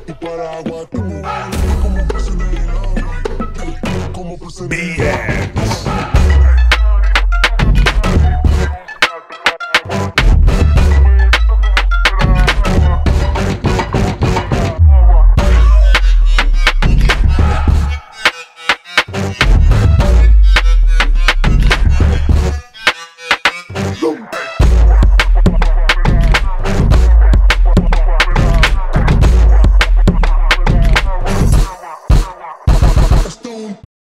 tu paraguas. Tú como prisionero. Como prisionero. Boom. stone.